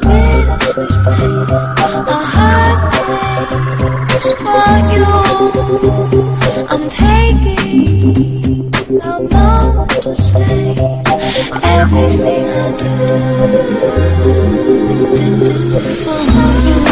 sweet, is you. I'm taking the moment to everything I do. do, do, do.